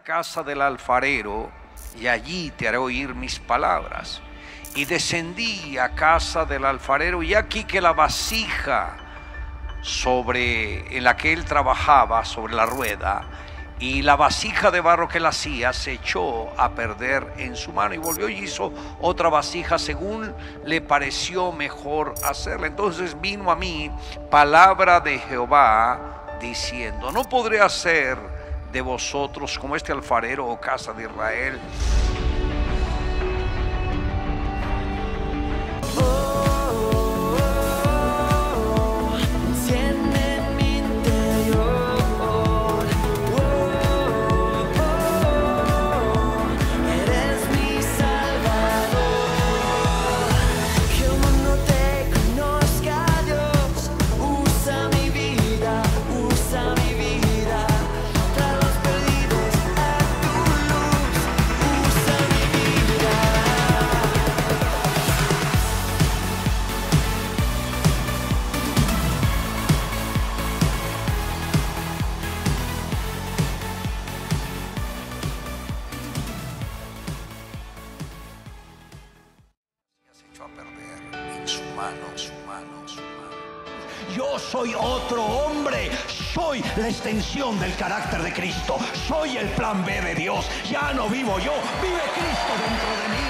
casa del alfarero y allí te haré oír mis palabras. Y descendí a casa del alfarero y aquí que la vasija sobre en la que él trabajaba sobre la rueda y la vasija de barro que él hacía se echó a perder en su mano y volvió y hizo otra vasija según le pareció mejor hacerla. Entonces vino a mí palabra de Jehová diciendo, no podré hacer de vosotros como este alfarero o casa de Israel. Perder en su mano, su mano, su mano. Yo soy otro hombre, soy la extensión del carácter de Cristo, soy el plan B de Dios, ya no vivo yo, vive Cristo dentro de mí.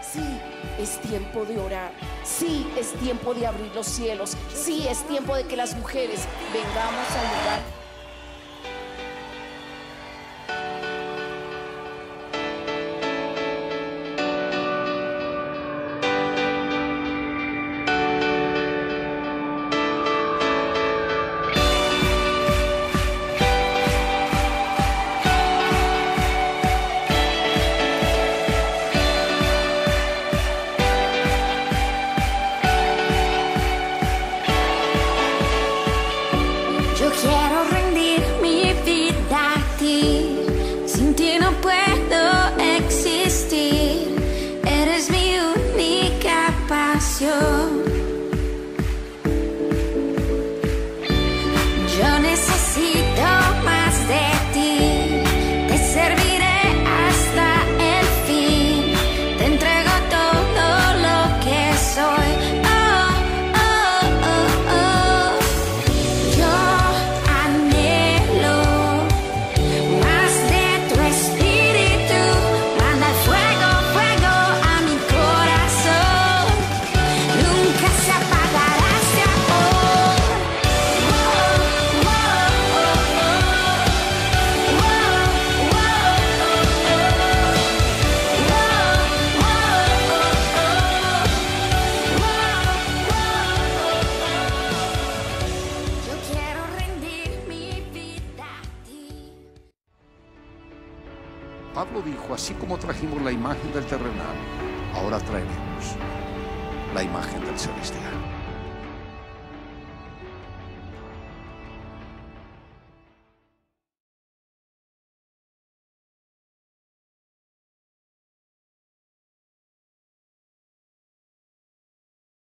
Sí, es tiempo de orar. Sí, es tiempo de abrir los cielos. Sí, es tiempo de que las mujeres vengamos al lugar. Ti no Pablo dijo, así como trajimos la imagen del terrenal, ahora traeremos la imagen del celestial.